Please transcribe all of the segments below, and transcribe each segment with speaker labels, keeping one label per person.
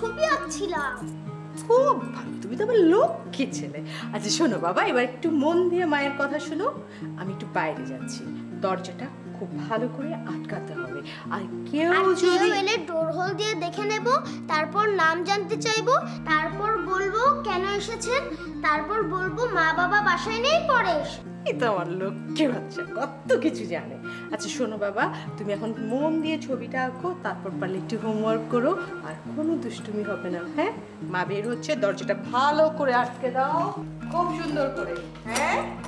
Speaker 1: ছবি আঁকছিলাম।
Speaker 2: খুব ভালো তুমি তো আমার লক্ষ্মী ছেলে। আচ্ছা শোনো বাবা এবার একটু মন দিয়ে মায়ের কথা শোনো। আমি একটু বাইরে যাচ্ছি। দরজাটা খুব ভালো করে আটকাতে হবে। আর কেউ যদি
Speaker 1: এলে ডোরহোল দিয়ে দেখে নেব তারপর নাম জানতে চাইব তারপর বলব কেন এসেছেন তারপর বলব মা বাবা বাসায় নেই পরে
Speaker 2: আমার লক্ষ্মী কত কিছু জানে। আচ্ছা শোনো বাবা, তুমি এখন মন দিয়ে ছবিটা আঁকো, তারপর পারলে একটু হোমওয়ার্ক করো, আর কোনো দুষ্টুমি হবে না হ্যাঁ? মা বের হচ্ছে, দরজাটা ভালো করে আটকে দাও, খুব সুন্দর করে হ্যাঁ?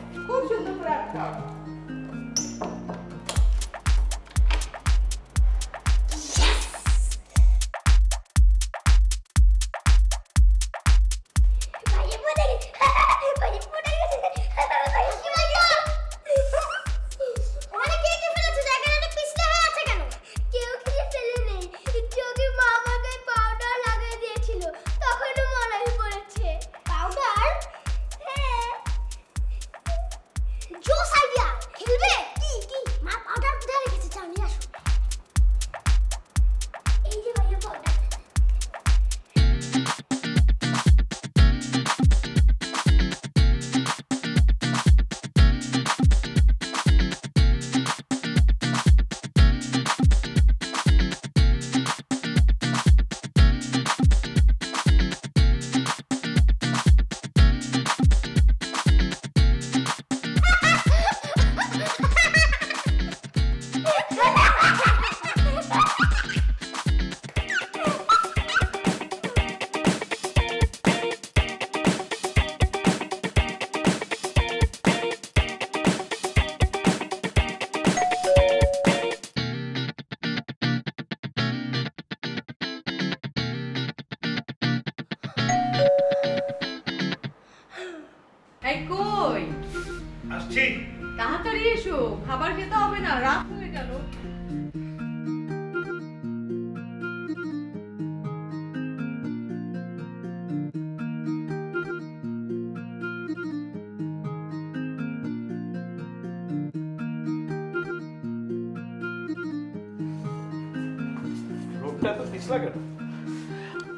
Speaker 3: রোগটা এত পিছলা কেন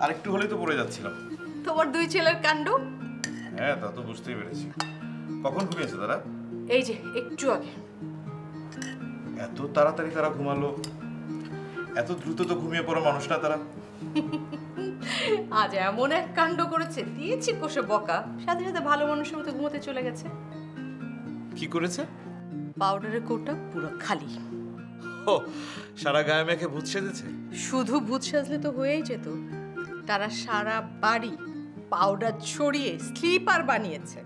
Speaker 3: আর হলেই তো পড়ে যাচ্ছিলাম।
Speaker 2: তোমার দুই ছেলের কাণ্ড?
Speaker 3: হ্যাঁ তা তো বুঝতেই পেরেছি। কখন ঘুমিয়েছে তারা?
Speaker 2: এই যে একটু আগে।
Speaker 3: এত তাড়াতাড়ি তারা ঘুমালো। এত দ্রুত তো ঘুমিয়ে পড়া মানুষ না তারা।
Speaker 2: আজ এমন এক কাণ্ড করেছে দিয়েছি কোষে বকা। সাথে সাথে ভালো মানুষের মতো ঘুমোতে চলে গেছে।
Speaker 3: কি করেছে?
Speaker 2: পাউডারের কোটা পুরো খালি।
Speaker 3: সারা গায়ে মেখে ভূত সেজেছে?
Speaker 2: শুধু ভূত সাজলে তো হয়েই যেত। তারা সারা বাড়ি পাউডার ছড়িয়ে স্লিপার বানিয়েছে।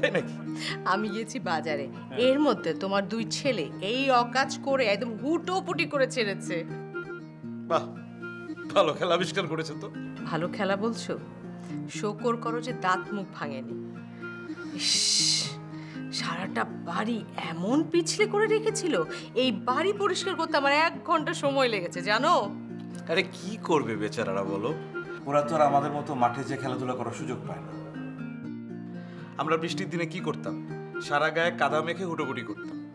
Speaker 3: তাই নাকি?
Speaker 2: আমি গেছি বাজারে। এর মধ্যে তোমার দুই ছেলে এই অকাজ করে একদম হুটোপুটি করে ছেড়েছে।
Speaker 3: বাহ ভালো খেলা আবিষ্কার করেছে তো।
Speaker 2: ভালো খেলা বলছো? শোকর করো যে দাঁত মুখ ভাঙেনি। ইস, সারাটা বাড়ি এমন পিছলে করে রেখেছিল এই বাড়ি পরিষ্কার করতে আমার এক ঘণ্টা সময় লেগেছে জানো?
Speaker 3: আরে কি করবে বেচারারা বলো? ওরা তো আর আমাদের মতো মাঠে যে খেলাধুলা করার সুযোগ পায় না। আমরা বৃষ্টির দিনে কি করতাম? সারা গায়ে কাদা মেখে হুটোপুটি করতাম।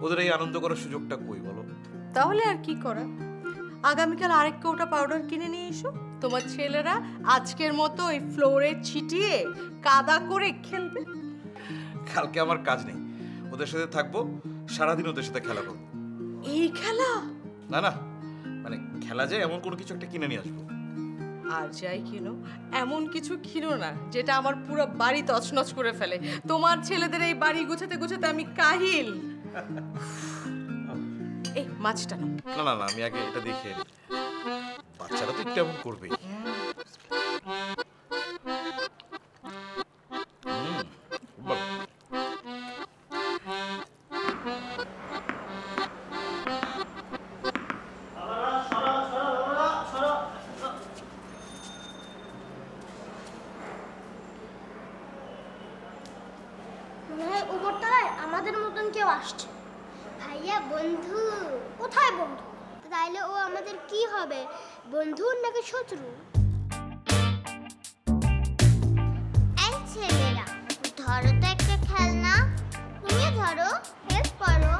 Speaker 3: ওদের এই আনন্দ করার সুযোগটা কই বলো?
Speaker 2: তাহলে আর কি করা? আগামীকাল আরেক কৌটা পাউডার কিনে নিয়ে এসো। তোমার ছেলেরা আজকের মতো এই ফ্লোরে ছিটিয়ে কাদা করে খেলবে।
Speaker 3: কালকে আমার কাজ নেই। ওদের সাথে থাকব সারাদিন ওদের সাথে খেলা করব।
Speaker 2: এই খেলা?
Speaker 3: না না মানে খেলা যায় এমন কোনো কিছু একটা কিনে নিয়ে আসব।
Speaker 2: আর যাই কিনো এমন কিছু কিনো না যেটা আমার পুরো বাড়ি তছনছ করে ফেলে। তোমার ছেলেদের এই বাড়ি গুছাতে গুছাতে আমি কাহিল। এই মাছটা
Speaker 3: না না না আমি আগে এটা দেখে বাচ্চারা তো একটু এমন করবেই।
Speaker 1: শত্রু এই ছেলেরা, ধরো তো একটা খেলনা। তুমিও
Speaker 4: ধরো, হেল্প করো।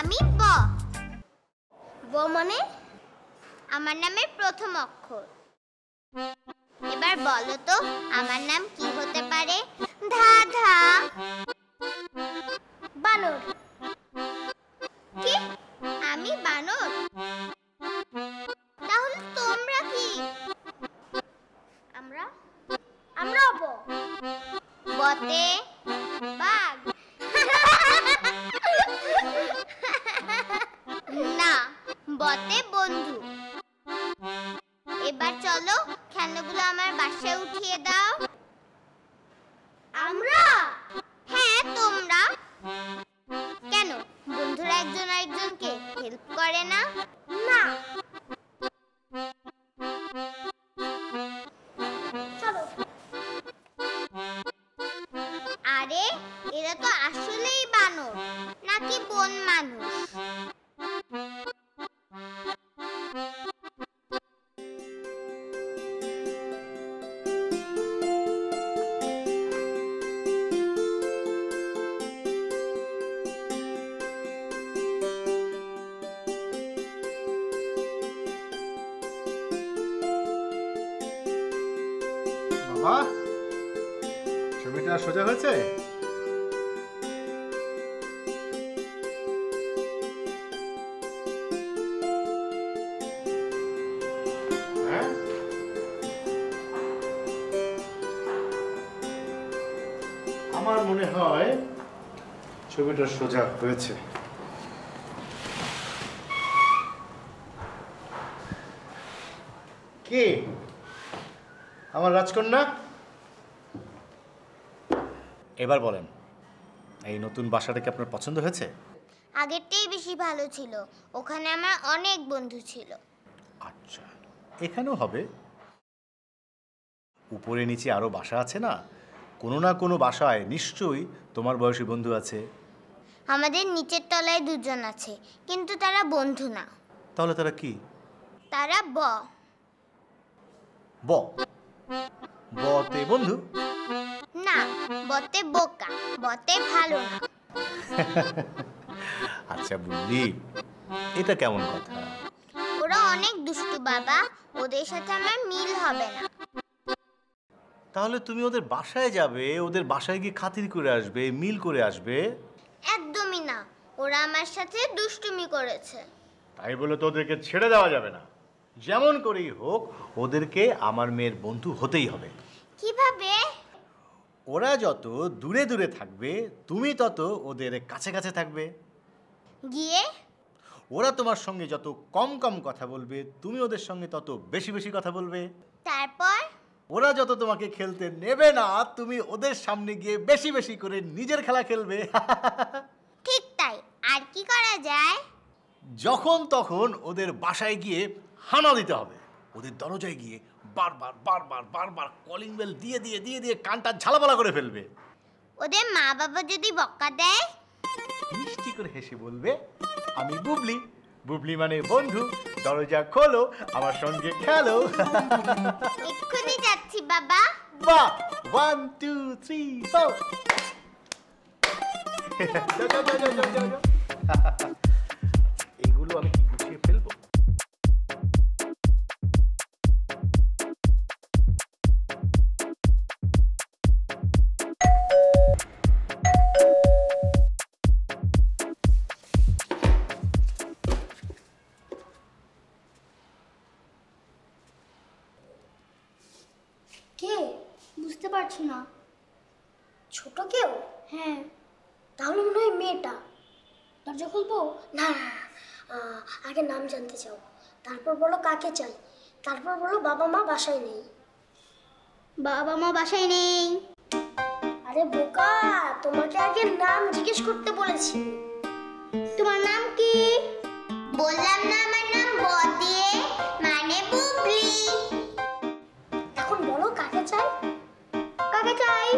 Speaker 4: আমি ব। ব মানে? আমার নামের প্রথম অক্ষর। এবার বলো তো, আমার নাম কি হতে পারে? ধা ধা। বানর। আমি বানর? তাহলে তোমরা কি? আমরা? আমরা হব। বতে না বতে বন্ধু। এবার চলো খেলনাগুলো আমার বাসায় উঠিয়ে দাও। আমরা? হ্যাঁ তোমরা। একজন আরেকজনকে হেল্প করে না? না।
Speaker 5: বাবা ছবিটা সোজা হয়েছে? হ্যাঁ? আমার মনে হয় ছবিটা সোজা হয়েছে কে আমার রাজকন্যা। এবার বলেন এই নতুন বাসাটা কি আপনার পছন্দ হয়েছে?
Speaker 4: আগেরটাই বেশি ভালো ছিল। ওখানে আমার অনেক বন্ধু ছিল।
Speaker 5: আচ্ছা এখানেও হবে। উপরে নিচে আরও বাসা আছে না? কোনো না কোনো বাসায় নিশ্চয়ই তোমার বয়সী বন্ধু আছে।
Speaker 4: আমাদের নিচের তলায় দুজন আছে কিন্তু তারা বন্ধু না।
Speaker 5: তাহলে তারা কি?
Speaker 4: তারা ব।
Speaker 5: ব। বতে বন্ধু?
Speaker 4: না বতে বোকা বতে ভালো না।
Speaker 5: আচ্ছা বুঝলি এটা কেমন কথা?
Speaker 4: ওরা অনেক দুষ্টু বাবা ওদের সাথে আমার মিল হবে না।
Speaker 5: তাহলে তুমি ওদের বাসায় যাবে ওদের বাসায় গিয়ে খাতির করে আসবে মিল করে আসবে?
Speaker 4: একদমই না ওরা আমার সাথে দুষ্টুমি করেছে।
Speaker 5: তাই বলে তো ওদেরকে ছেড়ে দেওয়া যাবে না। যেমন করেই হোক ওদেরকে আমার মেয়ের বন্ধু হতেই হবে।
Speaker 4: কীভাবে?
Speaker 5: ওরা যত দূরে দূরে থাকবে তুমি তত ওদের কাছে কাছে থাকবে।
Speaker 4: গিয়ে?
Speaker 5: ওরা তোমার সঙ্গে যত কম কম কথা বলবে তুমি ওদের সঙ্গে তত বেশি বেশি কথা বলবে।
Speaker 4: তারপর?
Speaker 5: ওরা যত তোমাকে খেলতে নেবে না তুমি ওদের সামনে গিয়ে বেশি বেশি করে নিজের খেলা খেলবে।
Speaker 4: ঠিক তাই। আর কি করা যায়?
Speaker 5: যখন তখন ওদের বাসায় গিয়ে হানা দিতে হবে। ওদের দরজায় গিয়ে বারবার বারবার বারবার কলিং বেল দিয়ে দিয়ে দিয়ে দিয়ে কানটা ঝালাপালা করে ফেলবে।
Speaker 4: ওদের মা বাবা যদি বকা দেয়?
Speaker 5: মিষ্টি করে হেসে বলবে আমি বুবলি। বুবলি মানে বন্ধু। দরজা খোলো আমার সঙ্গে খেলো।
Speaker 4: এক্ষুনি যাচ্ছি বাবা।
Speaker 5: বাহ! ওয়ান টু থ্রি ফোর এগুলো আমি
Speaker 4: বাসায় নেই। বাবা মা বাসায় নেই। আরে বোকা তোমাকে আগে নাম জিজ্ঞেস করতে বলেছি। তোমার নাম কি? বললাম না আমার নাম বদিয়ে মানে বুবলি। এখন বলো কাকে চাই? কাকে চাই?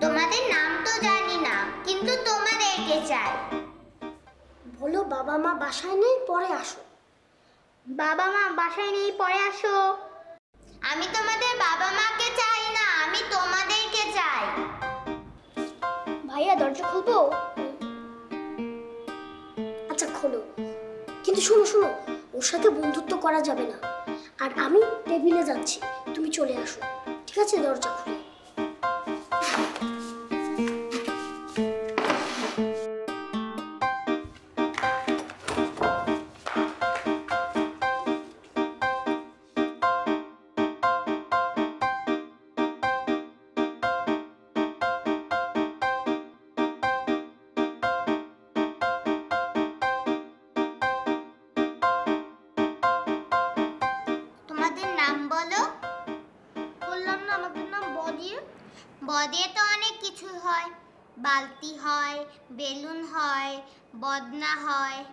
Speaker 4: তোমাদের নাম তো জানি না কিন্তু তোমাদেরকে চাই। বলো বাবা মা বাসায় নেই পরে আসো। বাবা মা বাসায় নেই পরে আসো। আমি তোমাদের বাবা মাকে চাই না, আমি তোমাদেরকে চাই।
Speaker 1: ভাইয়া, দরজা খুলবো? আচ্ছা খোলো। কিন্তু শোনো শোনো, ওর সাথে বন্ধুত্ব করা যাবে না। আর আমি টেবিলে যাচ্ছি, তুমি চলে আসো। ঠিক আছে, দরজা খুলে।
Speaker 4: বলো?
Speaker 1: বললাম না, আমাদের নাম বদিয়ে
Speaker 4: বদে তো অনেক কিছু হয়। বালতি হয়, বেলুন হয়, বদনা হয়।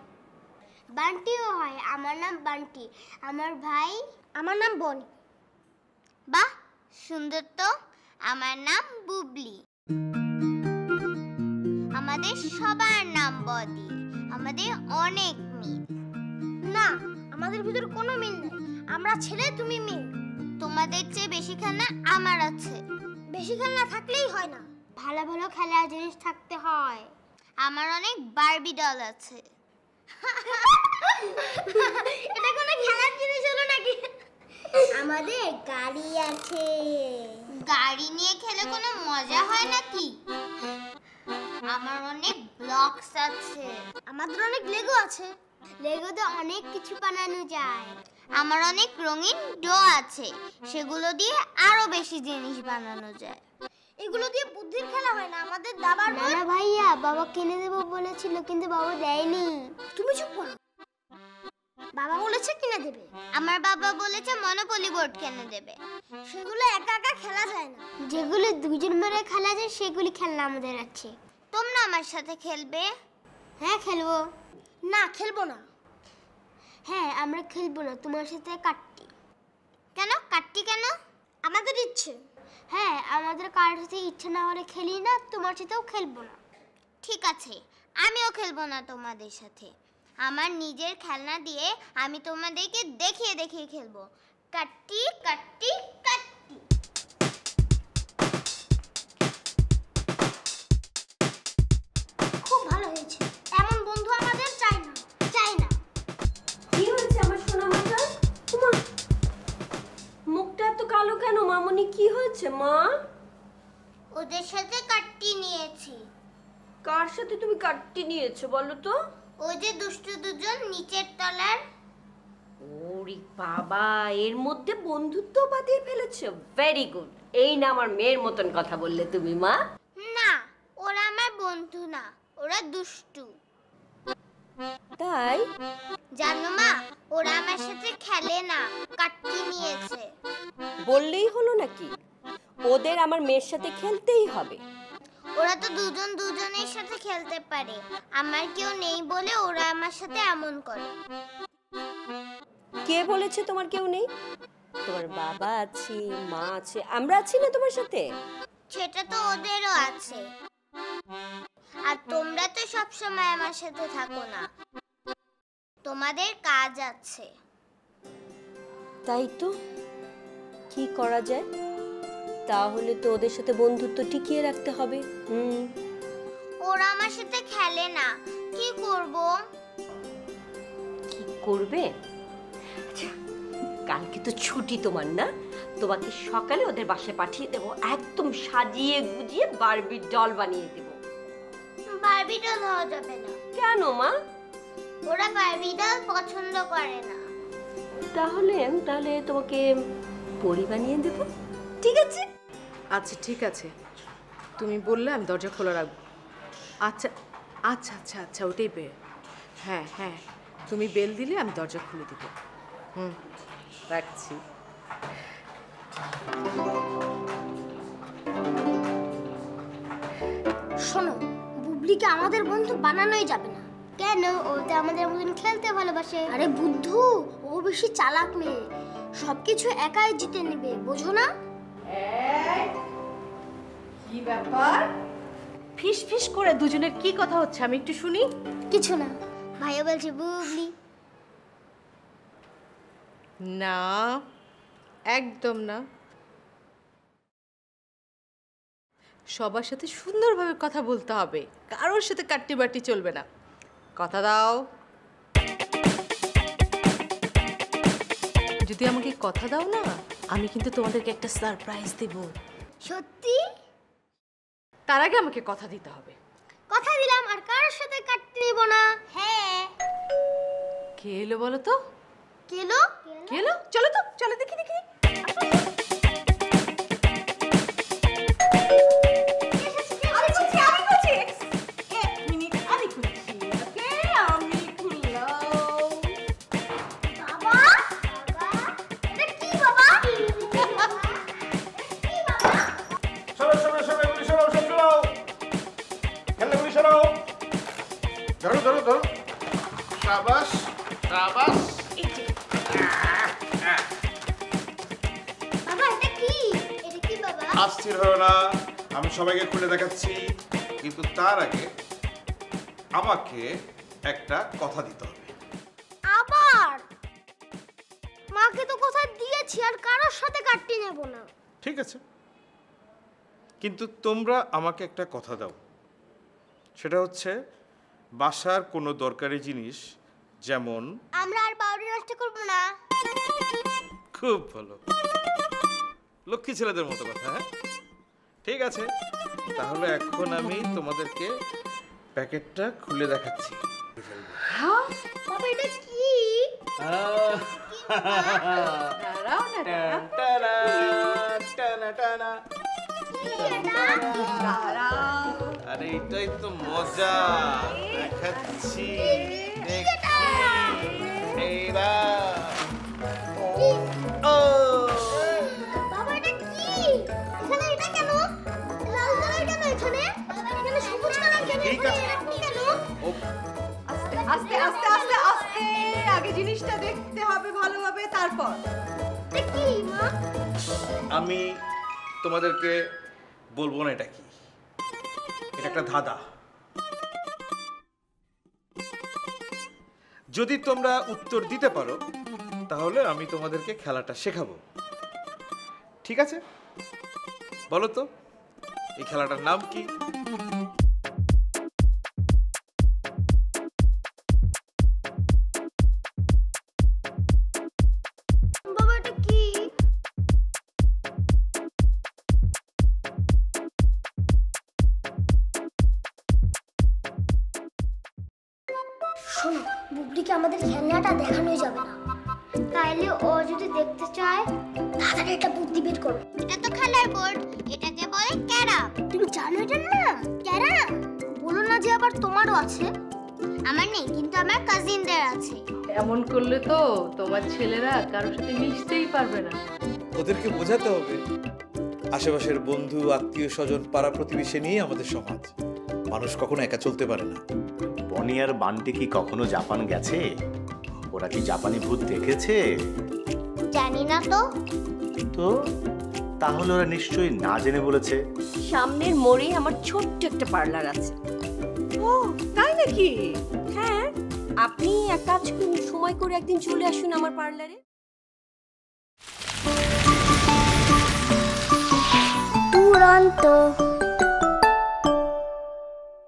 Speaker 1: বান্টিও হয়, আমার নাম বান্টি। আমার ভাই, আমার নাম বনি।
Speaker 4: বাহ, সুন্দর তো। আমার নাম বুবলি। আমাদের সবার নাম বদি আমাদের অনেক মিল।
Speaker 1: না, আমাদের ভিতর কোনো মিল নেই। আমরা ছেলে তুমি মেয়ে।
Speaker 4: তোমাদের চেয়ে বেশি খেলনা আমার আছে।
Speaker 1: বেশি খেলনা থাকলেই হয় না। ভালো ভালো খেলার জিনিস থাকতে হয়।
Speaker 4: আমার অনেক বারবি ডল আছে।
Speaker 1: এটা কোনো খেলার জিনিস হলো নাকি? আমাদের গাড়ি আছে।
Speaker 4: গাড়ি নিয়ে খেলে কোনো মজা হয় নাকি? আমার অনেক ব্লকস আছে।
Speaker 1: আমাদের অনেক লেগো আছে। লেগোতে অনেক কিছু বানানো যায়।
Speaker 4: আমার অনেক রঙিন ডো আছে। সেগুলো দিয়ে আরও বেশি জিনিস বানানো যায়।
Speaker 1: এগুলো দিয়ে বুদ্ধির খেলা হয় না আমাদের দাবার না ভাইয়া বাবা কিনে দেবো বলেছিল কিন্তু বাবা দেয়নি। তুমি চুপ করো। বাবা বলেছে কিনে দেবে।
Speaker 4: আমার বাবা বলেছে মনোপলি বোর্ড কিনে দেবে।
Speaker 1: সেগুলো একা একা খেলা যায় না। যেগুলো দুজন মিলে খেলা যায় সেগুলি খেলনা আমাদের আছে।
Speaker 4: তোমরা আমার সাথে খেলবে?
Speaker 1: হ্যাঁ খেলব। না খেলব না। হ্যাঁ আমরা খেলব না। তোমার সাথে কাটটি
Speaker 4: কেন? কাটটি কেন?
Speaker 1: আমাদের ইচ্ছে। হ্যাঁ আমাদের কারোর সাথে ইচ্ছে না হলে খেলি না তোমার সাথেও খেলব না।
Speaker 4: ঠিক আছে আমিও খেলব না তোমাদের সাথে। আমার নিজের খেলনা দিয়ে আমি তোমাদেরকে দেখিয়ে দেখিয়ে খেলব। কাটটি কাটটি কাটটি সাথে
Speaker 6: তুমি কাটটি নিয়েছো বলো তো।
Speaker 4: ওই যে দুষ্টু দুজন নিচের তলার।
Speaker 6: ওরে বাবা এর মধ্যে বন্ধুত্ব বাঁধিয়ে ফেলেছো? ভেরি গুড এই না আমার মেয়ের মতন কথা বললে তুমি মা।
Speaker 4: না ওরা আমার বন্ধু না ওরা দুষ্টু।
Speaker 6: তাই?
Speaker 4: জানো মা ওরা আমার সাথে খেলে না কাটতে নিয়েছে।
Speaker 6: বললেই হলো নাকি? ওদের আমার মেয়ের সাথে খেলতেই হবে।
Speaker 4: ওরা তো দুজন দুজনের সাথে খেলতে পারে। আমার কেউ নেই বলে ওরা আমার সাথে এমন করে।
Speaker 6: কে বলেছে তোমার কেউ নেই? তোমার বাবা আছে মা আছে আমরা আছি না তোমার সাথে?
Speaker 4: সেটা তো ওদেরও আছে। আর তোমরা তো সব সময় আমার সাথে থাকো না। তোমাদের কাজ আছে।
Speaker 6: তাই তো? কি করা যায়? তাহলে তো ওদের সাথে বন্ধুত্ব টিকিয়ে রাখতে হবে। হুম।
Speaker 4: ওরা আমার সাথে খেলে না। কি করব?
Speaker 6: কি করবে? আচ্ছা, কালকে তো ছুটি তোমার না? তোমাকে সকালে ওদের বাসায় পাঠিয়ে দেবো একদম সাজিয়ে গুজিয়ে বারবি ডল বানিয়ে দেবো।
Speaker 4: বারবি ডল হওয়া যাবে না।
Speaker 6: কেন মা?
Speaker 4: ওরা বারবি ডল পছন্দ করে না।
Speaker 6: তাহলে তাহলে তোমাকে পরি বানিয়ে দেবো। ঠিক আছে?
Speaker 2: আচ্ছা ঠিক আছে। তুমি বললে আমি দরজা খোলা রাখব। আচ্ছা আচ্ছা আচ্ছা আচ্ছা ওটাই বে হ্যাঁ হ্যাঁ তুমি বেল দিলে আমি দরজা খুলে দিব। হুম রাখছি।
Speaker 1: শোনো বুবলিকে আমাদের বন্ধু বানানোই যাবে না। কেন? ও তো আমাদের মতন খেলতে ভালোবাসে। আরে বুদ্ধু ও বেশি চালাক মেয়ে। সবকিছু একাই জিতে নেবে বোঝো না?
Speaker 2: কি ব্যাপার? ফিস ফিস করে দুজনের কি কথা হচ্ছে? আমি একটু শুনি।
Speaker 1: কিছু না। ভাইয়া বলছে বুবলি।
Speaker 2: না একদম না। সবার সাথে সুন্দরভাবে কথা বলতে হবে। কারোর সাথে কাট্টি বাটি চলবে না। কথা দাও। যদি আমাকে কথা দাও না আমি কিন্তু তোমাদেরকে একটা সারপ্রাইজ দেব।
Speaker 1: সত্যি?
Speaker 2: তার আগে আমাকে কথা দিতে হবে।
Speaker 1: কথা দিলাম আর কারোর সাথে কাটতে নিব না। হ্যাঁ।
Speaker 2: কে এলো বলো তো?
Speaker 1: কেলো
Speaker 2: কে এলো? চলো তো চলো দেখি দেখি।
Speaker 5: সাবাস সাবাস
Speaker 3: অস্থির হও না আমি সবাইকে খুলে দেখাচ্ছি কিন্তু তার আগে আমাকে একটা কথা দিতে হবে।
Speaker 1: আবার? মাকে তো কথা দিয়েছি আর কারোর সাথে কাটতে নেব না।
Speaker 3: ঠিক আছে। কিন্তু তোমরা আমাকে একটা কথা দাও। সেটা হচ্ছে বাসার কোনো দরকারি জিনিস যেমন?
Speaker 1: আমরা আর বাউরি নষ্ট করব না।
Speaker 3: খুব ভালো। লক্ষ্মী ছেলেদের মতো কথা হ্যাঁ? ঠিক আছে তাহলে এখন আমি তোমাদেরকে প্যাকেটটা খুলে দেখাচ্ছি।
Speaker 1: বাবা এটা কি।
Speaker 2: দাঁড়াও।
Speaker 3: আরে এটাই তো মজা। দেখাচ্ছি। দেখি। ও।
Speaker 1: বাবা এটা কি? এখানে এটা কেন? লাল কালার কেন এখানে? এখানে সবুজ কালার কেন?
Speaker 3: ঠিক আছে।
Speaker 1: কেন?
Speaker 2: আস্তে আস্তে আস্তে আস্তে আস্তে। আগে জিনিসটা দেখতে হবে ভালোভাবে তারপর।
Speaker 1: কি মা?
Speaker 3: আমি তোমাদেরকে বলব না এটা কি। এটা একটা ধাঁধা। যদি তোমরা উত্তর দিতে পারো, তাহলে আমি তোমাদেরকে খেলাটা শেখাবো। ঠিক আছে? বলো তো, এই খেলাটার নাম কি?
Speaker 2: তোমার ছেলেরা কারোর সাথে মিশতেই পারবে না।
Speaker 3: ওদেরকে বোঝাতে হবে। আশেপাশের বন্ধু আত্মীয় স্বজন পাড়া প্রতিবেশী নিয়ে আমাদের সমাজ। মানুষ কখনো একা চলতে পারে না।
Speaker 7: বনি আর বান্টি কি কখনো জাপান গেছে? ওরা কি জাপানি ভূত দেখেছে?
Speaker 4: জানি না তো।
Speaker 7: তো? তাহলে ওরা নিশ্চয়ই না জেনে বলেছে।
Speaker 6: সামনের মোড়েই আমার ছোট্ট একটা পার্লার আছে।
Speaker 2: ও তাই নাকি?
Speaker 6: আপনি এক কাজ করুন সময় করে একদিন চলে আসুন আমার পার্লারে
Speaker 1: দুরন্ত